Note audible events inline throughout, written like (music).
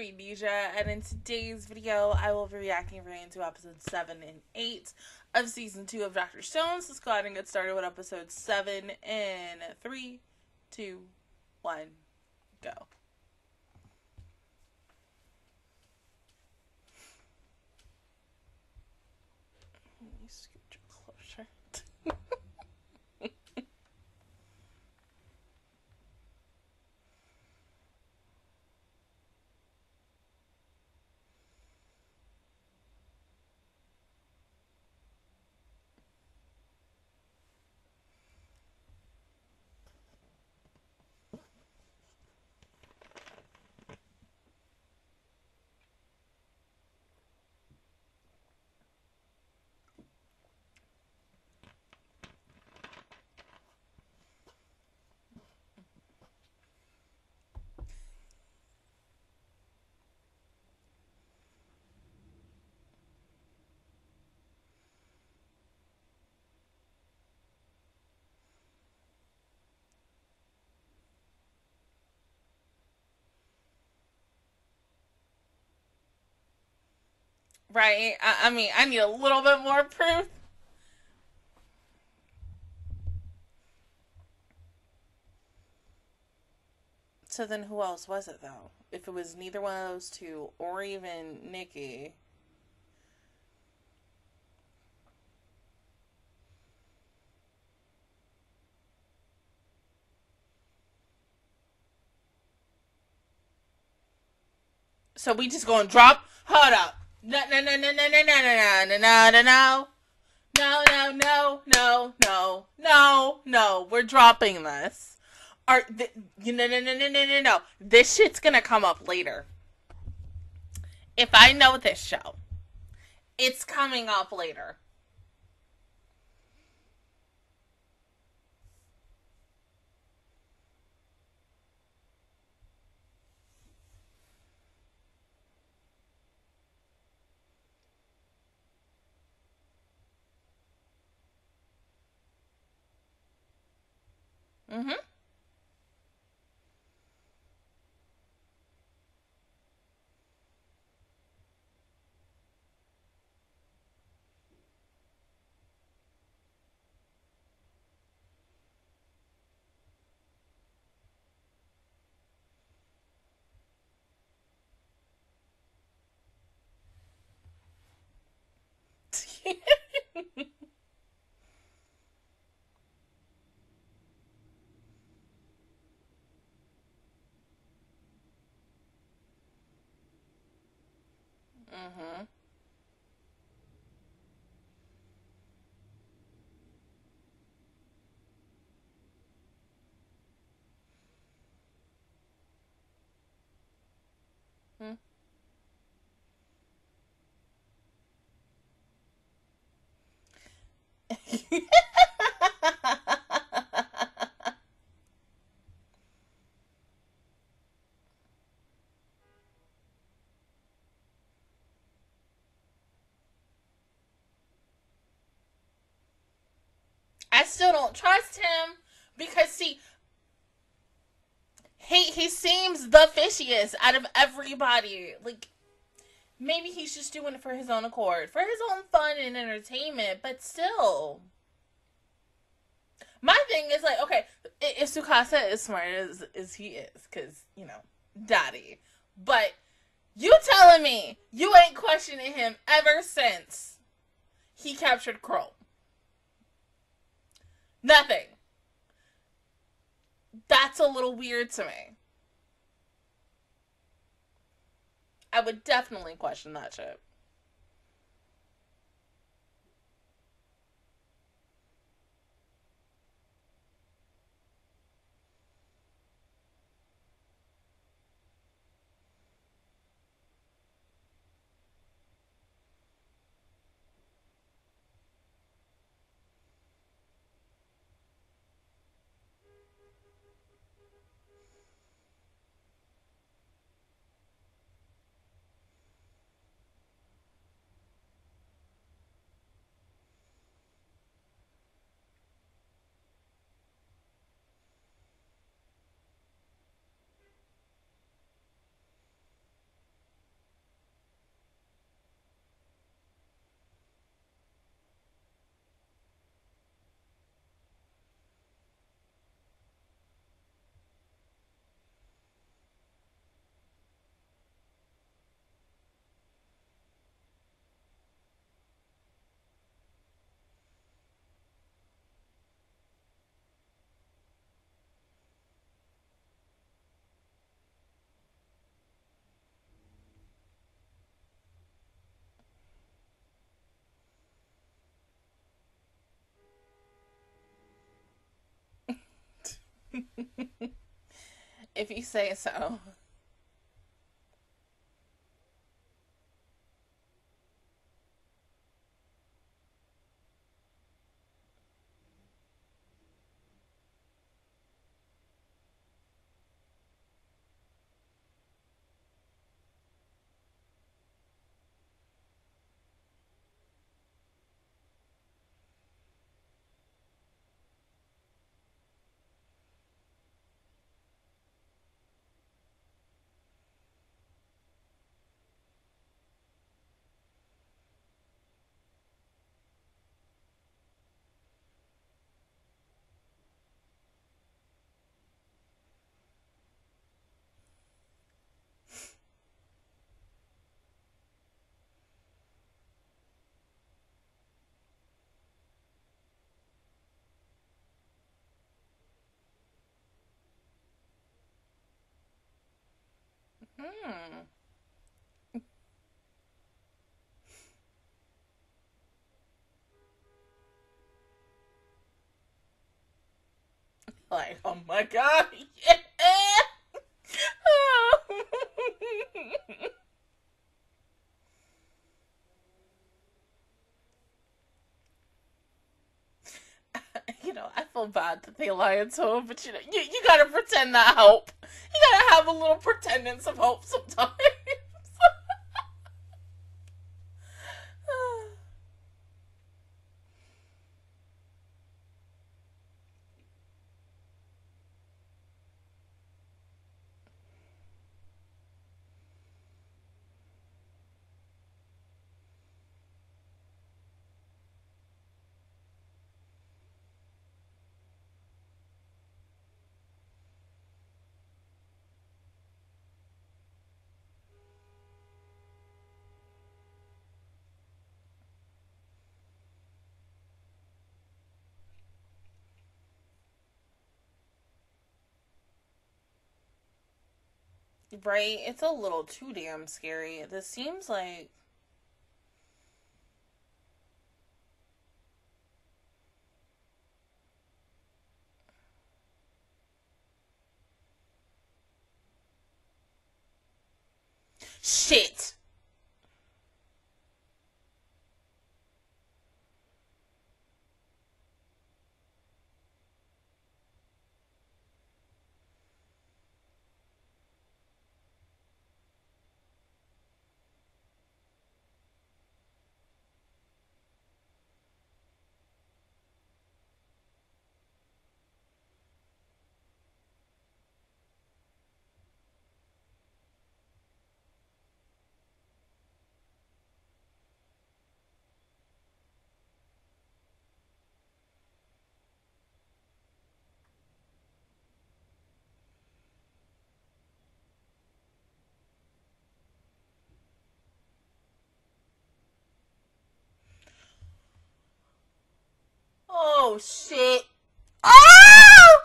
Queendija, and in today's video, I will be reacting to episodes 7 and 8 of season 2 of Dr. Stone. So let's go ahead and get started with episode 7 in 3, 2, 1, go. Let me scoot you closer. (laughs) Right? I, I mean, I need a little bit more proof. So then who else was it though? If it was neither one of those two or even Nikki. So we just gonna drop hold up. No no no no no no no no no no no no no no no no no no no we're dropping this. Are th- no no no no no no no this shit's gonna come up later. If I know this show, it's coming up later. Mm-hmm. Mm-hmm. (laughs) Hmm. I still don't trust him because see he he the fishiest out of everybody. Like maybe he's just doing it for his own accord, for his own fun and entertainment, but still. My thing is like, okay, if Tsukasa is smart as as he is, because you know, daddy, but you telling me you ain't questioning him ever since he captured Chrome? Nothing. That's a little weird to me. I would definitely question that shit. (laughs) if you say so. Hmm. (laughs) Like, oh my god, (laughs) yeah. you know, I feel bad that they to him, but you know, you, you gotta pretend that hope. You gotta have a little pretendance of hope sometimes. Right? It's a little too damn scary. This seems like shit. Oh shit. Oh!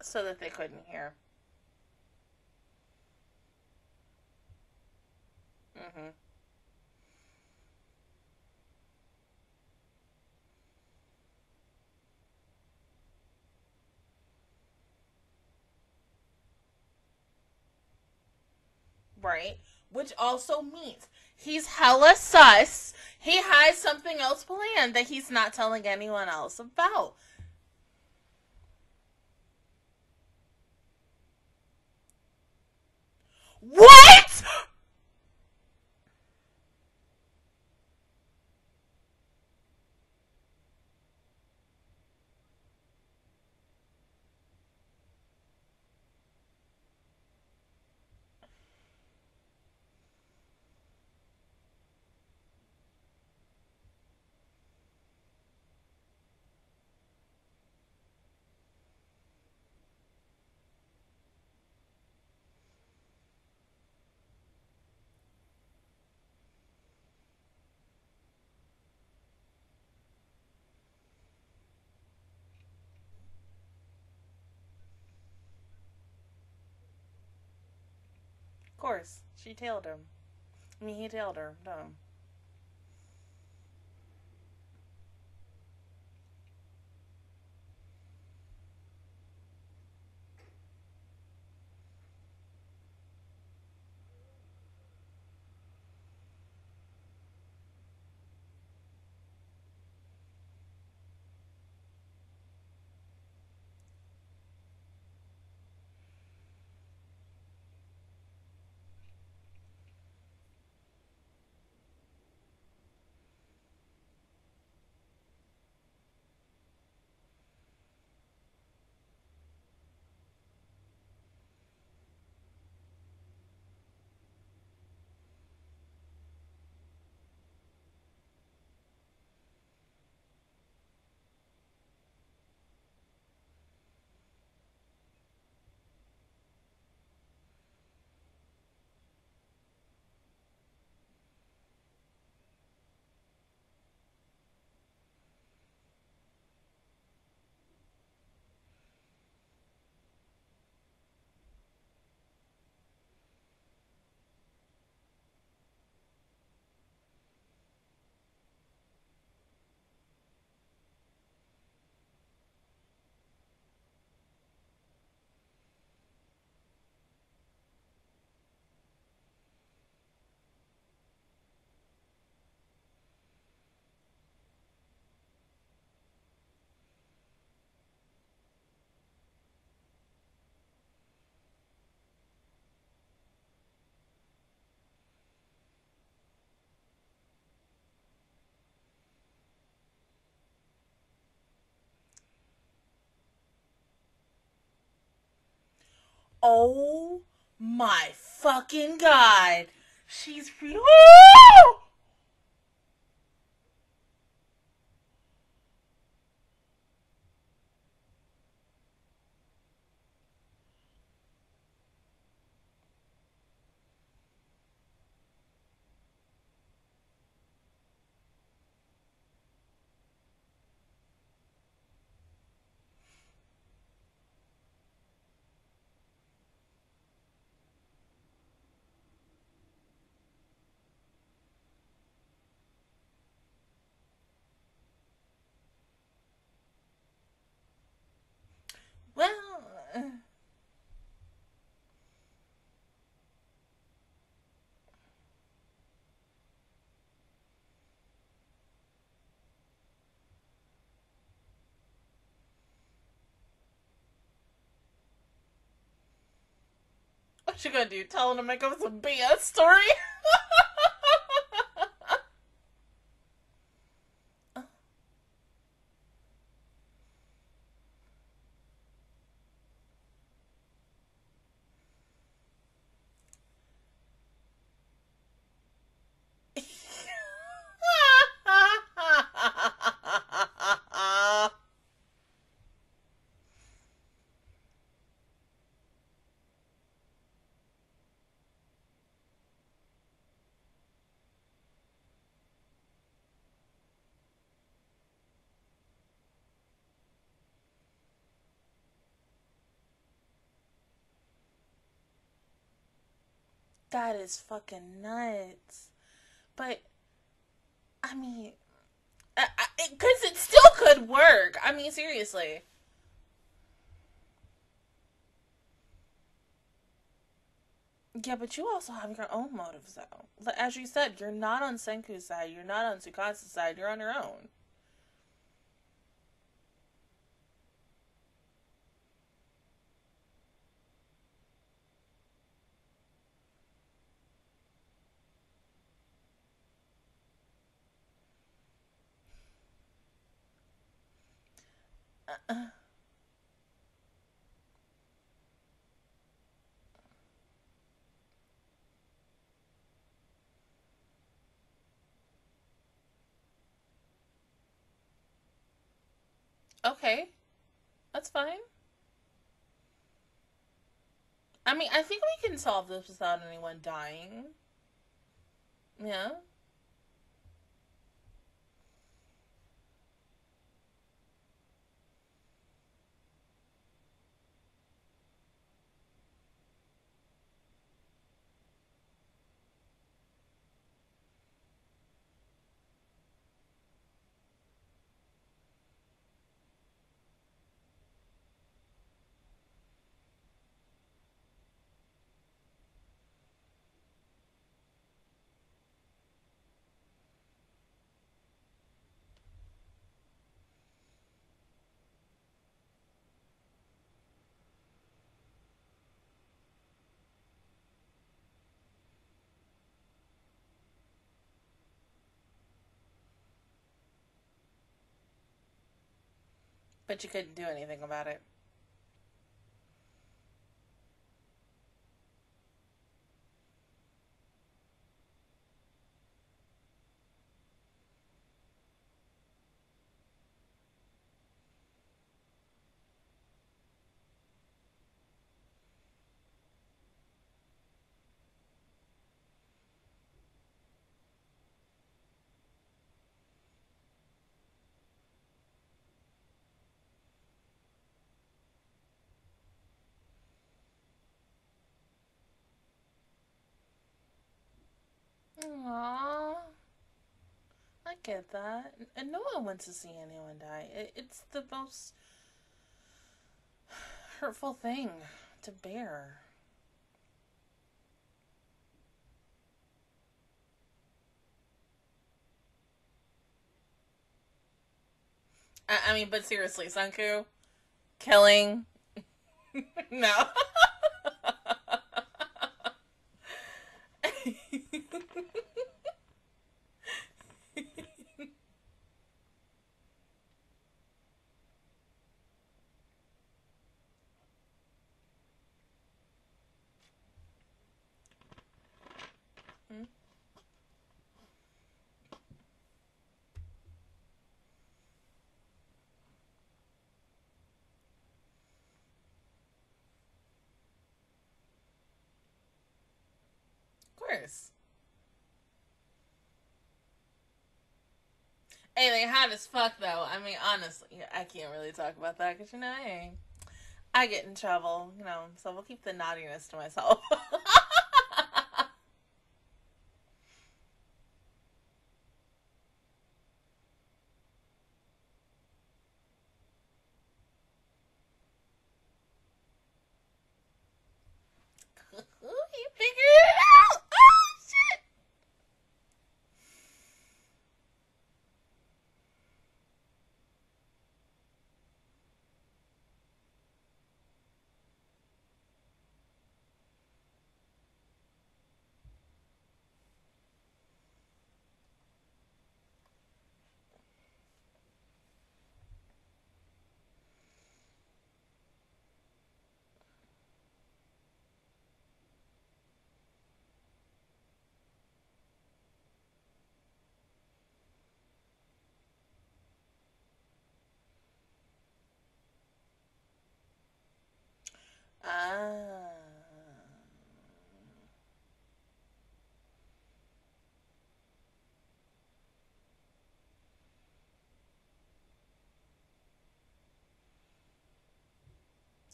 So that they couldn't hear. Mhm. Which also means he's hella sus. He has something else planned that he's not telling anyone else about. What? Course. She tailed him. I mean, he tailed her. No. Oh my fucking god. She's real. Well, uh, what's she gonna do? Telling him I make up some BS story? (laughs) that is fucking nuts. But, I mean, because it still could work. I mean, seriously. Yeah, but you also have your own motives, though. As you said, you're not on Senku's side. You're not on Tsukasa's side. You're on your own. Okay. That's fine. I mean, I think we can solve this without anyone dying. Yeah. But you couldn't do anything about it. Aww. I get that. And no one wants to see anyone die. It's the most hurtful thing to bear. I, mean, but seriously, Senku, killing, (laughs) no. (laughs) course. Hey, they hot as fuck though. I mean, honestly, I can't really talk about that because you know, hey, I get in trouble, you know. So we'll keep the naughtiness to myself. (laughs)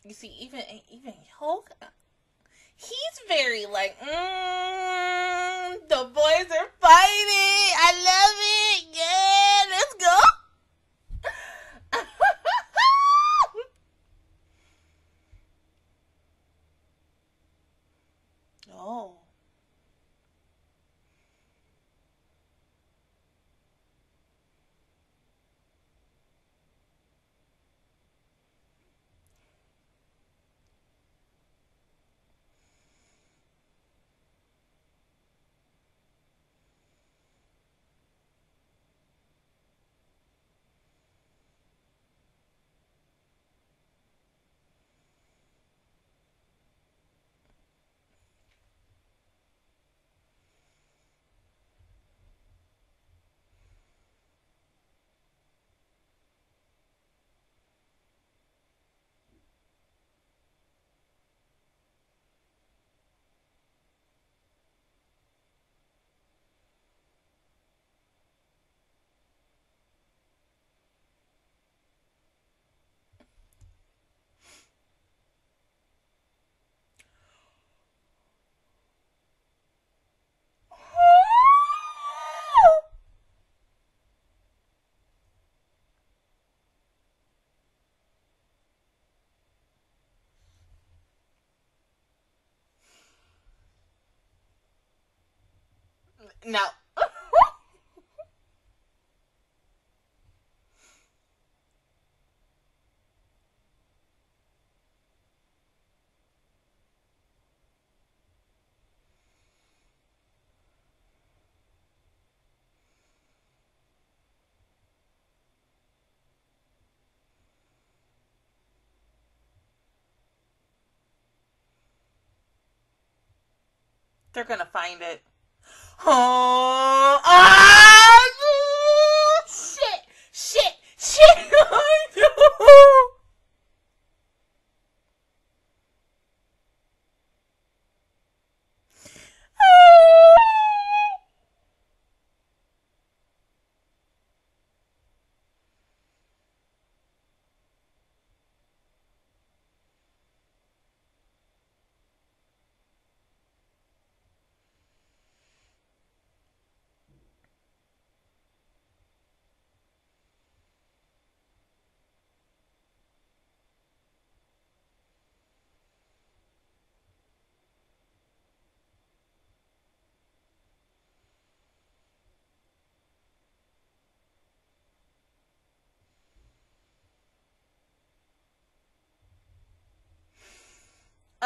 You see, even even Hulk, he's very like, mm, the boys are fighting. I love it. No. They're going to find it. Oh, ah, shit, shit, shit. I know.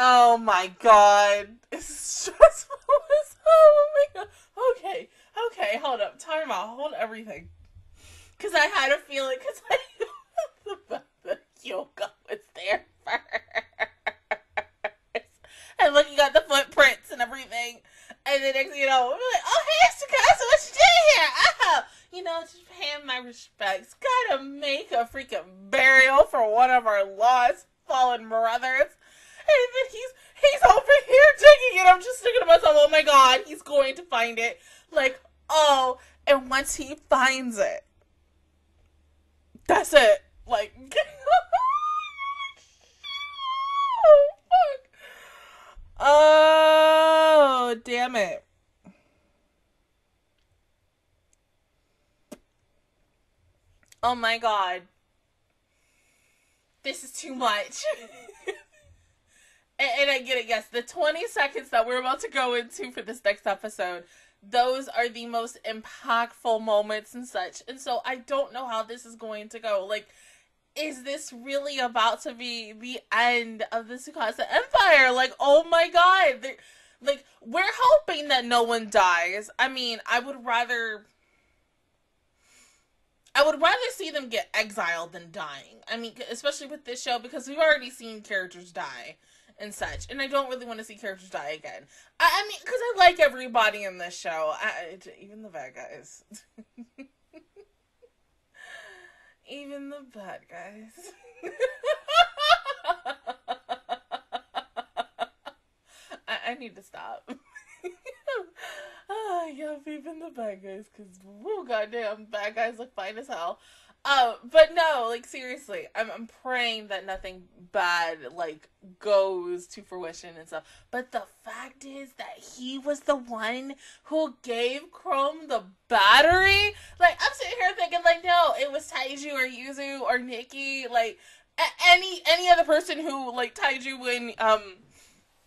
Oh my god. (laughs) It's stressful (laughs) as hell. Oh my god. Okay, okay, hold up. Time out. Hold everything. Because I had a feeling, because I (laughs) the, the Hyoga was there first. and looking at the footprints and everything. And then next you know, we're like, oh, hey, Tsukasa, what you doing here? Oh, you know, just paying my respects. Gotta make a freaking burial for one of our lost fallen brothers and then he's he's over here digging it. I'm just thinking to myself, oh my god, he's going to find it. Like, oh, and once he finds it, that's it. Like, (laughs) oh fuck. Oh, damn it. Oh my god. This is too much. (laughs) and, and I get it. Yes, the 20 seconds that we're about to go into for this next episode, those are the most impactful moments and such. And so I don't know how this is going to go. Like, is this really about to be the end of the Tsukasa Empire? Like, oh my god. They're, like, we're hoping that no one dies. I mean, I would rather. I would rather see them get exiled than dying. I mean, especially with this show because we've already seen characters die and such. And I don't really want to see characters die again. I, I mean, because I like everybody in this show, I, even the bad guys. (laughs) even the bad guys. (laughs) I, I need to stop. (laughs) Ah, oh, yeah, even the bad guys, because, oh, goddamn, bad guys look fine as hell. Uh, but no, like seriously, I'm I'm praying that nothing bad like goes to fruition and stuff. But the fact is that he was the one who gave Chrome the battery. Like I'm sitting here thinking, like, no, it was Taiju or Yuzu or Nikki, like any any other person who like Taiju when um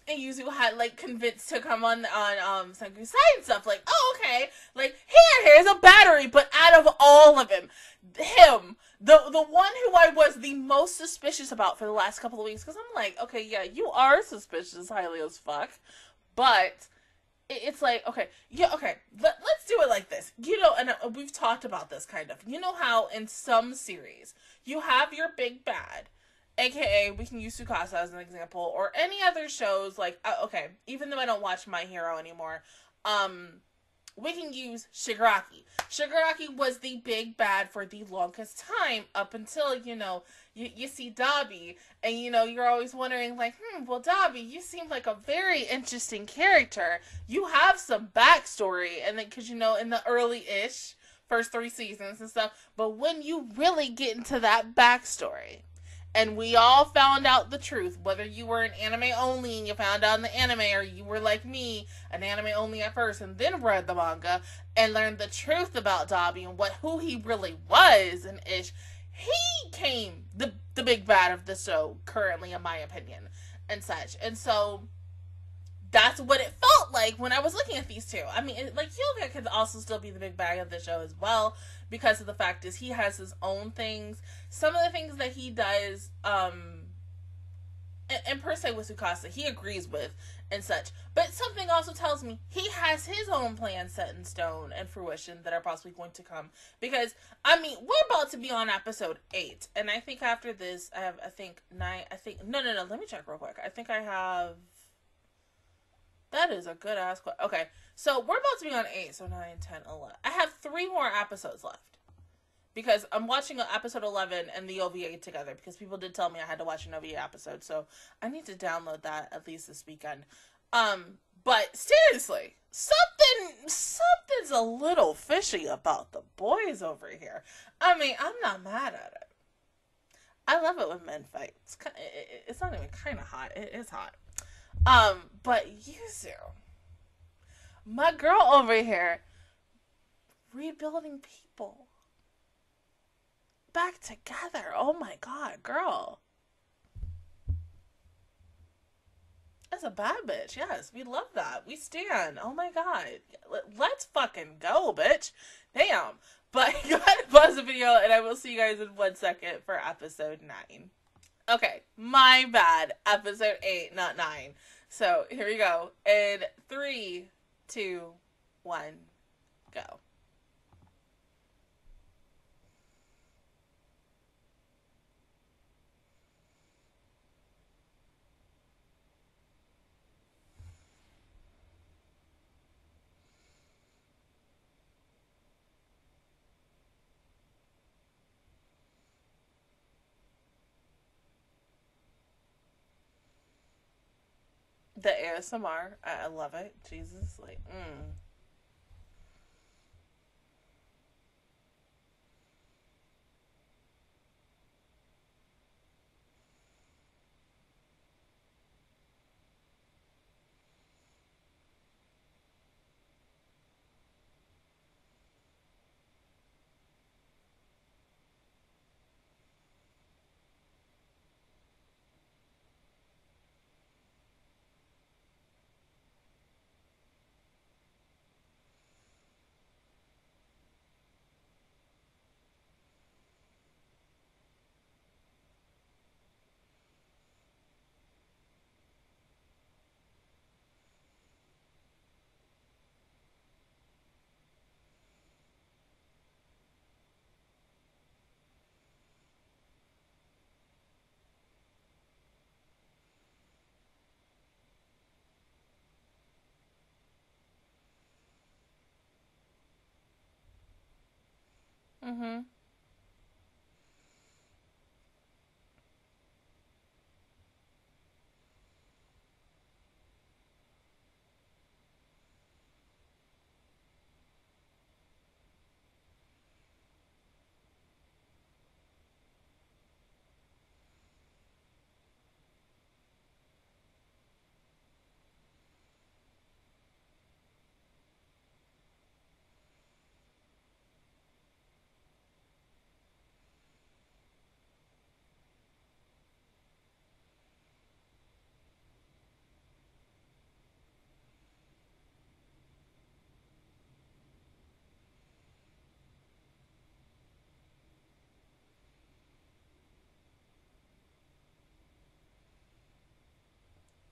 and Yuzu had like convinced to come on on um Senku's side and stuff. Like, oh okay, like here, here's a battery. But out of all of them, him, the the one who I was the most suspicious about for the last couple of weeks, because I'm like, okay, yeah, you are suspicious, highly as fuck, but it's like okay yeah okay Let, let's do it like this you know and uh, we've talked about this kind of you know how in some series you have your big bad aka we can use Tsukasa as an example or any other shows like uh, okay even though I don't watch My Hero anymore um we can use Shigaraki. Shigaraki was the big bad for the longest time up until you know you, you see Dabi and you know you're always wondering like hmm well Dabi you seem like a very interesting character you have some backstory and then because you know in the early ish first three seasons and stuff but when you really get into that backstory and we all found out the truth. Whether you were an anime only and you found out in the anime, or you were like me, an anime only at first and then read the manga and learned the truth about Dabi and what who he really was and ish, he came the the big bad of the show currently, in my opinion, and such. And so that's what it felt like when I was looking at these two. I mean, it, like Hyoga could also still be the big bag of the show as well because of the fact is he has his own things. Some of the things that he does, um, and, and per se with Tsukasa, he agrees with and such. But something also tells me he has his own plans set in stone and fruition that are possibly going to come. Because I mean, we're about to be on episode eight, and I think after this, I have I think nine. I think no, no, no. Let me check real quick. I think I have That is a good ass question. Okay, so we're about to be on 8, so 9, 10, 11. I have three more episodes left. Because I'm watching episode 11 and the OVA together because people did tell me I had to watch an OVA episode. So I need to download that at least this weekend. Um, but seriously, something something's a little fishy about the boys over here. I mean, I'm not mad at it. I love it when men fight. It's, kind of, it's not even kind of hot. It is hot. Um, but Yuzu, my girl over here, rebuilding people back together. Oh my god, girl. That's a bad bitch. Yes, we love that. We stand. Oh my god. Let's fucking go, bitch. Damn. (laughs) But go ahead and pause the video, and I will see you guys in one second for episode 9. Okay, my bad. Episode 8, not 9. So here we go. In three, two, one, go. The ASMR. I, love it. Jesus, like, mm. Mm-hmm.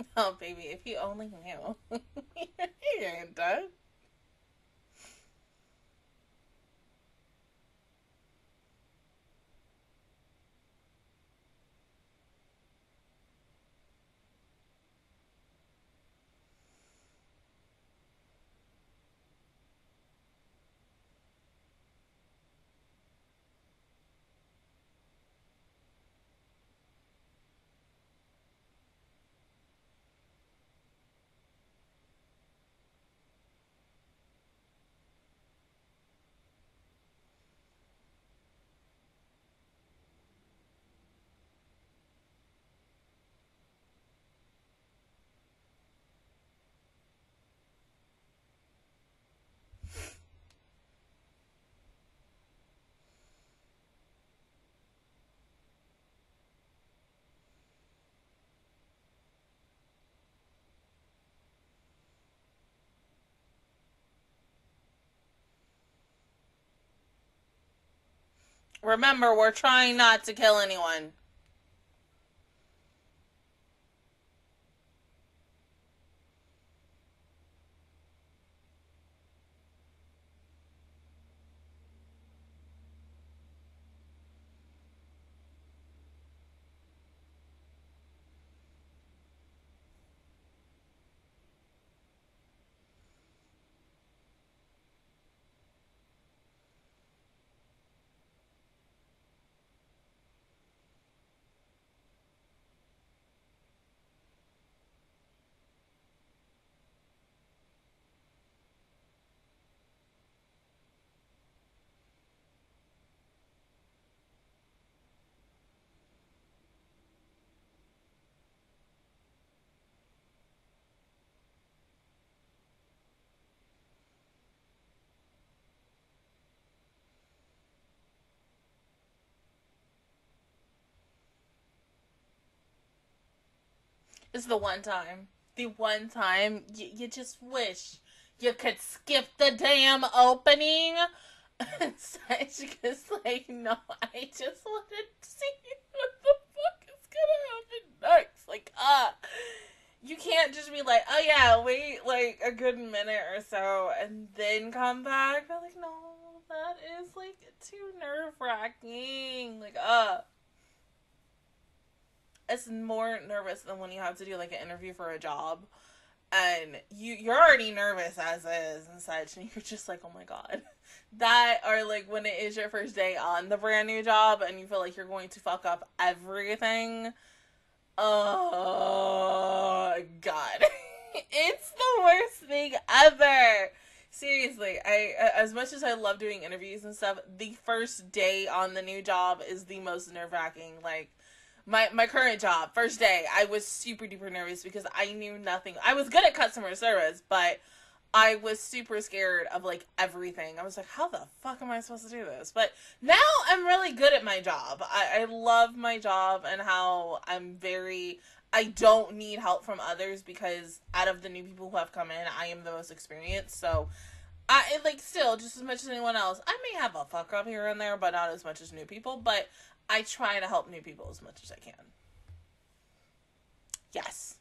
(laughs) Oh, baby, if you only knew. (laughs) you ain't done. Remember, we're trying not to kill anyone. Is the one time. The one time you, you just wish you could skip the damn opening. (laughs) Because like no, I just wanted to see what the fuck is gonna happen next. Like, uh you can't just be like, oh yeah, wait like a good minute or so and then come back. But like, no, that is like too nerve wracking. Like, uh it's more nervous than when you have to do like an interview for a job. And you you're already nervous as is and such and (laughs) you're just like oh my god. That or like when it is your first day on the brand new job and you feel like you're going to fuck up everything oh god. (laughs) It's the worst thing ever. Seriously i as much as i love doing interviews and stuff the first day on the new job is the most nerve-wracking like my my current job, first day, I was super duper nervous because I knew nothing. I was good at customer service, but I was super scared of like everything. I was like, how the fuck am I supposed to do this? But now I'm really good at my job. I, I love my job and how I'm very I don't need help from others because out of the new people who have come in, I am the most experienced. So I like still just as much as anyone else. I may have a fuck up here and there, but not as much as new people. But I try to help new people as much as I can. Yes.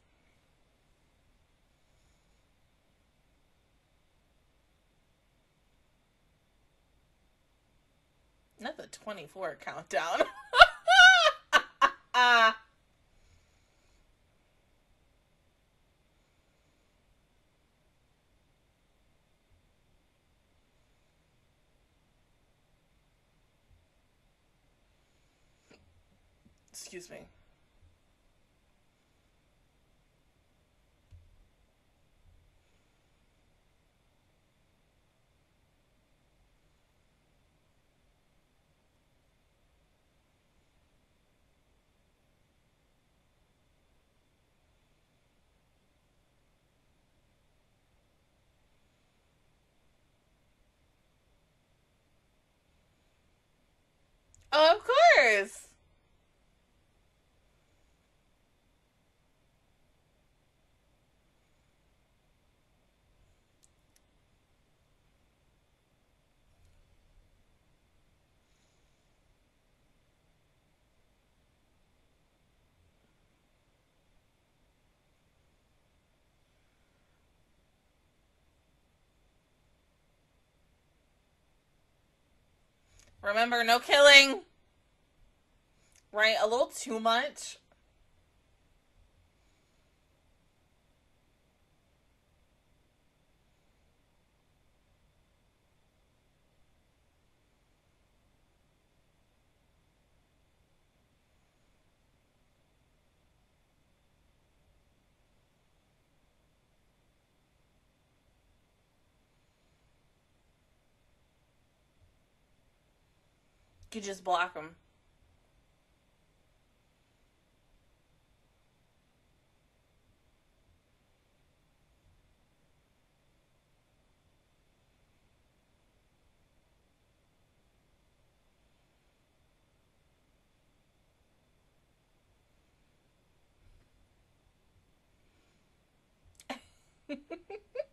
Not the 24 countdown. (laughs) Excuse me. Oh, of course. Remember, no killing. Right? A little too much. You just block them. (laughs)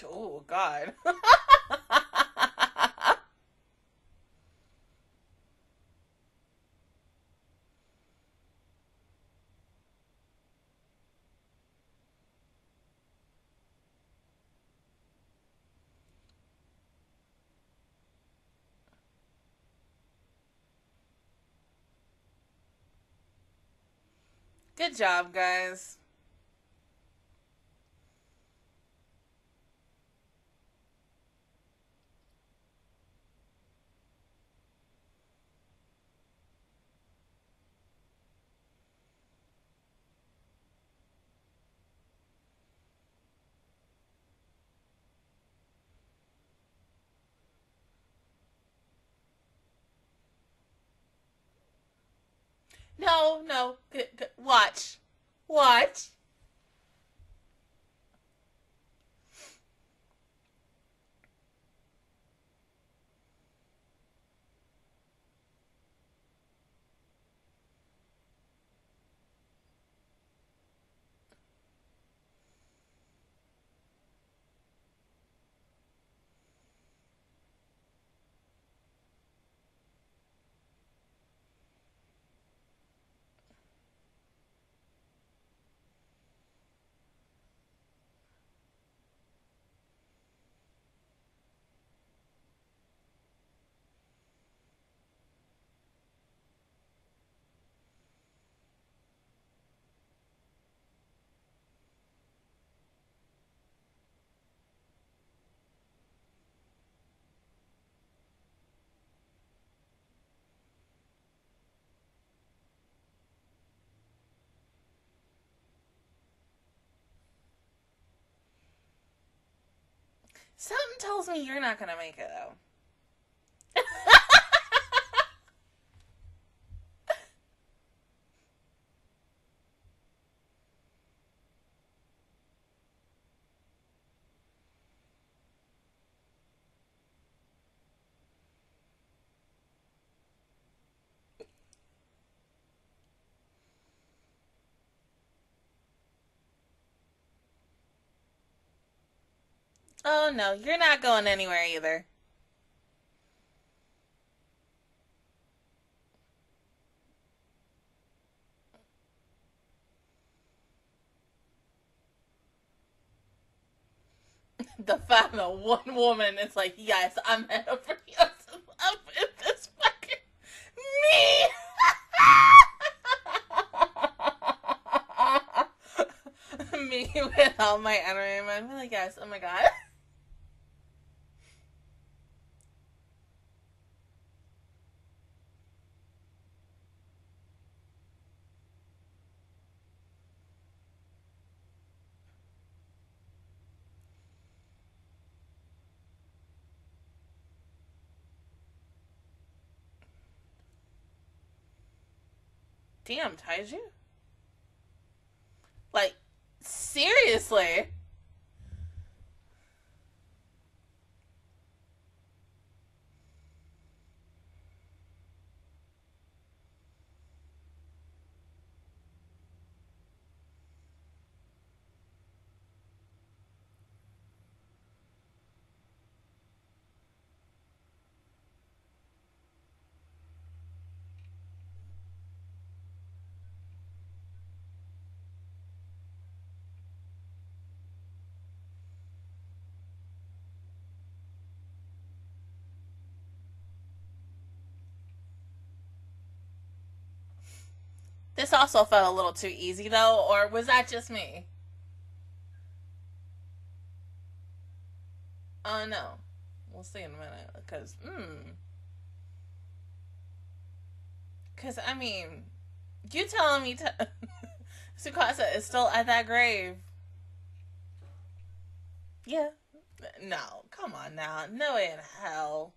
(laughs) Oh God. Good job, guys. No, no. Watch. Watch. Something tells me you're not gonna make it though. Oh no, you're not going anywhere either. (laughs) the fact that one woman is like, yes, I'm head over heels up in this fucking me. (laughs) me with all my energy, I'm like, yes, oh my god. Damn, Taiju. Like, seriously. This also felt a little too easy though, or was that just me? Oh uh, no. We'll see in a minute. Because, hmm. Because, I mean, you telling me to. (laughs) Tsukasa is still at that grave. Yeah. No, come on now. No way in hell.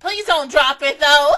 Please don't drop it though.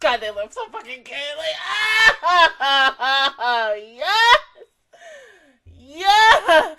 God, they look so fucking gay. Like, ah, (laughs) yes, yeah.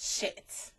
Shit.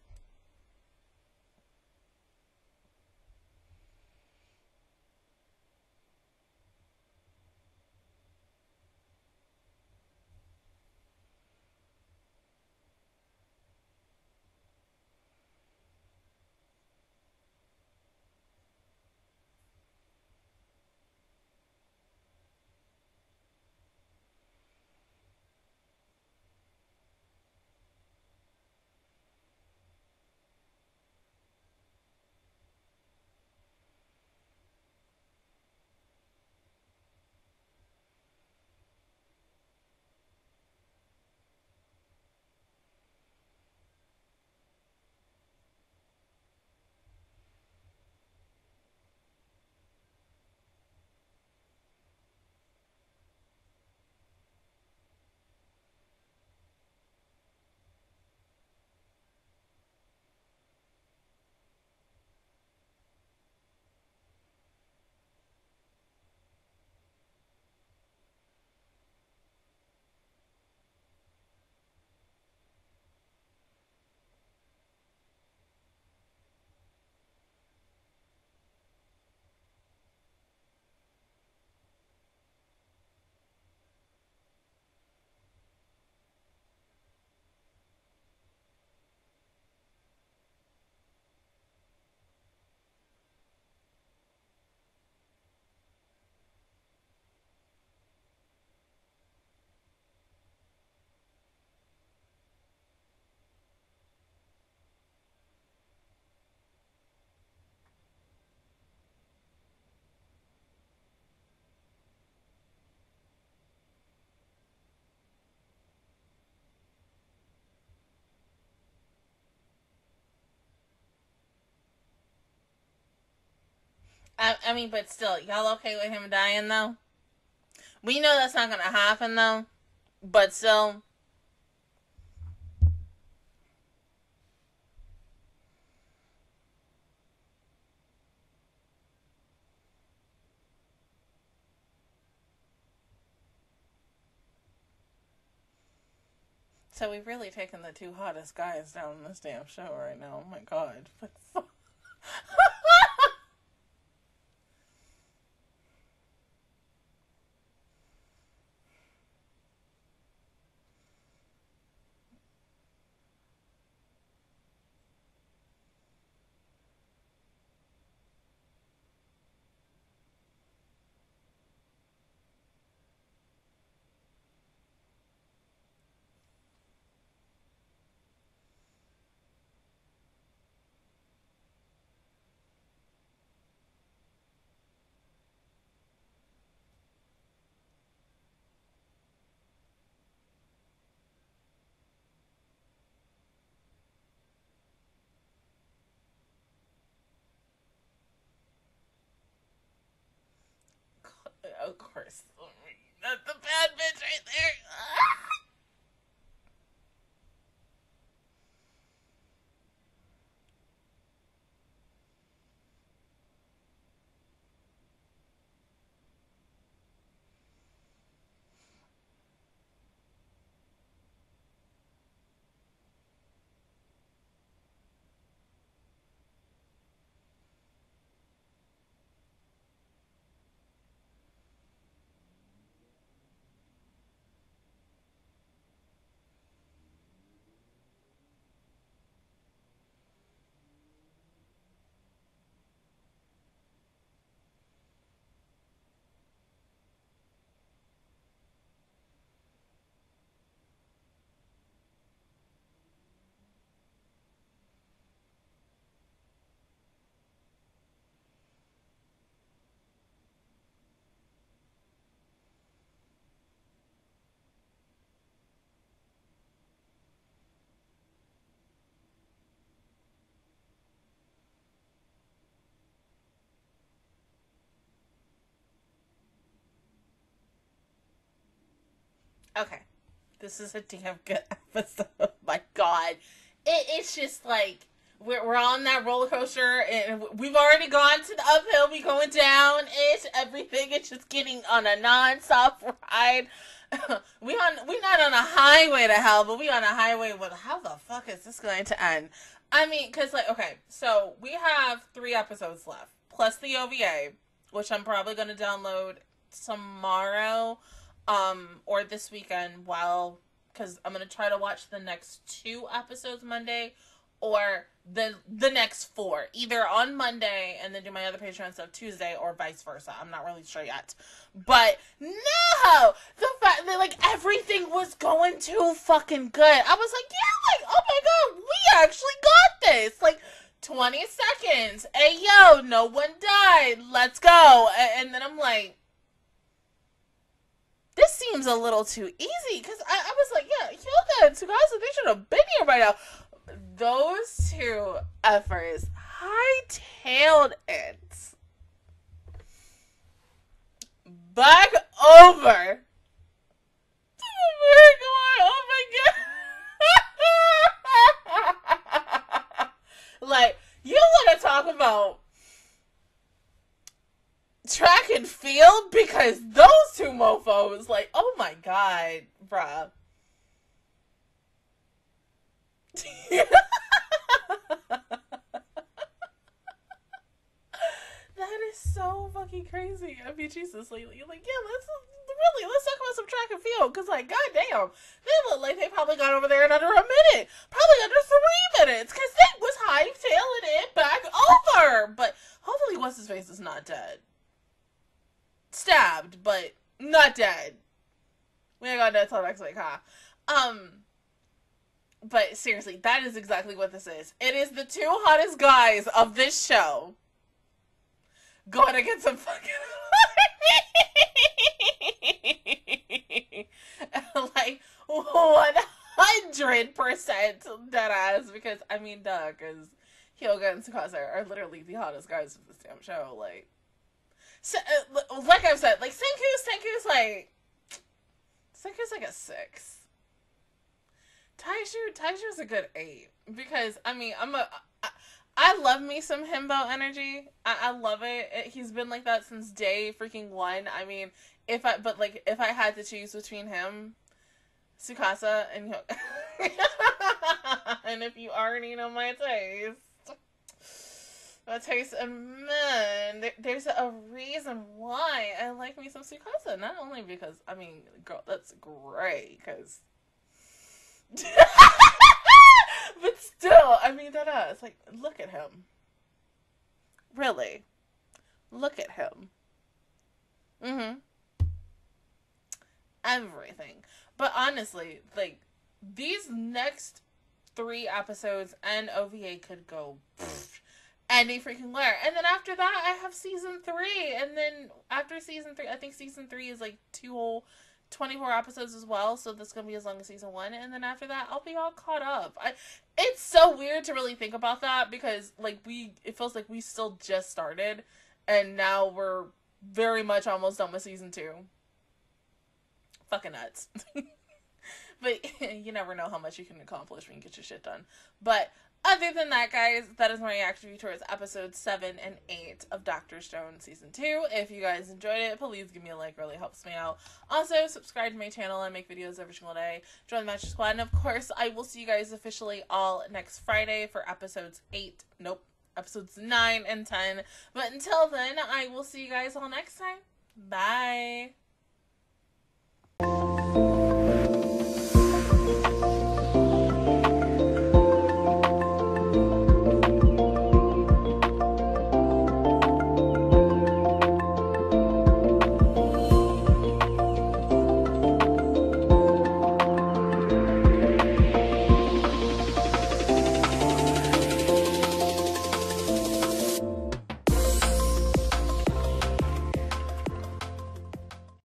I, I mean, but still, y'all okay with him dying though? We know that's not gonna happen though, but still. So we've really taken the two hottest guys down in this damn show right now. Oh my god. (laughs) of course. (laughs) That's the bad bitch right there. Okay. This is a damn good (laughs) episode. My God. It, it's just like we're, we're on that roller coaster and we've already gone to the uphill. We going down. It's everything. It's just getting on a non-stop (laughs) ride. (laughs) we on we not on a highway to hell, but we on a highway with how the fuck is this going to end? I mean, cause like okay, so we have three episodes left plus the OVA, which I'm probably gonna download tomorrow, um, or this weekend while because I'm gonna try to watch the next two episodes Monday or the the next four either on Monday and then do my other Patreon stuff Tuesday or vice versa. I'm not really sure yet. But no, the fact that like everything was going too fucking good. I was like, yeah, like oh my god, we actually got this. Like 20 seconds. Hey yo, no one died. Let's go. And, then I'm like this seems a little too easy because I, I was like, yeah, Hyoga and Tsukasa, they should have been here by now those two efforts hightailed it back over. Oh my god! (laughs) like you want to talk about track and field because those two mofo's, like, oh my god, bruh. that is so fucking crazy. I mean, Jesus, lately, like, yeah, let's really let's talk about some track and field because, like, goddamn, they look like they probably got over there in under a minute, probably under three minutes, because they was hightailing it back over. But hopefully, what's his face is not dead, stabbed, but not dead. We ain't got that till next week, huh? Um but seriously, that is exactly what this is. It is the two hottest guys of this show going to get some fucking (laughs) like one hundred percent dead ass because I mean, duh, because Hyoga and Tsukasa are literally the hottest guys of this damn show. Like, uh, like I've said, like Senku, Senku's like Senku's like a six Taiju, Taiju's a good eight because I mean I'm a I, I love me some himbo energy. I, I love it. it. He's been like that since day freaking one. I mean, if I but like if I had to choose between him, Tsukasa and (laughs) and if you already know my taste, my taste in men, there, there's a reason why I like me some Tsukasa. Not only because I mean, girl, that's great because (laughs) but still, I mean, that it's like, look at him. Really, look at him. Mm-hmm. Everything, but honestly, like these next three episodes and OVA could go pfft, any freaking where. And then after that, I have season three, and then after season three, I think season three is like two whole 24 episodes as well, so that's gonna be as long as season one, and then after that, I'll be all caught up. I, it's so weird to really think about that because, like, we, it feels like we still just started, and now we're very much almost done with season two. Fucking nuts. (laughs) but (laughs) you never know how much you can accomplish when you get your shit done. But other than that, guys, that is my reaction towards episodes 7 and 8 of Doctor Stone Season 2. If you guys enjoyed it, please give me a like, really helps me out. Also, subscribe to my channel, I make videos every single day. Join the Master Squad, and of course, I will see you guys officially all next Friday for episodes 8, nope, episodes 9 and 10. But until then, I will see you guys all next time. Bye!